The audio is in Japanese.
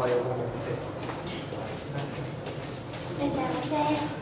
場を守って。いま。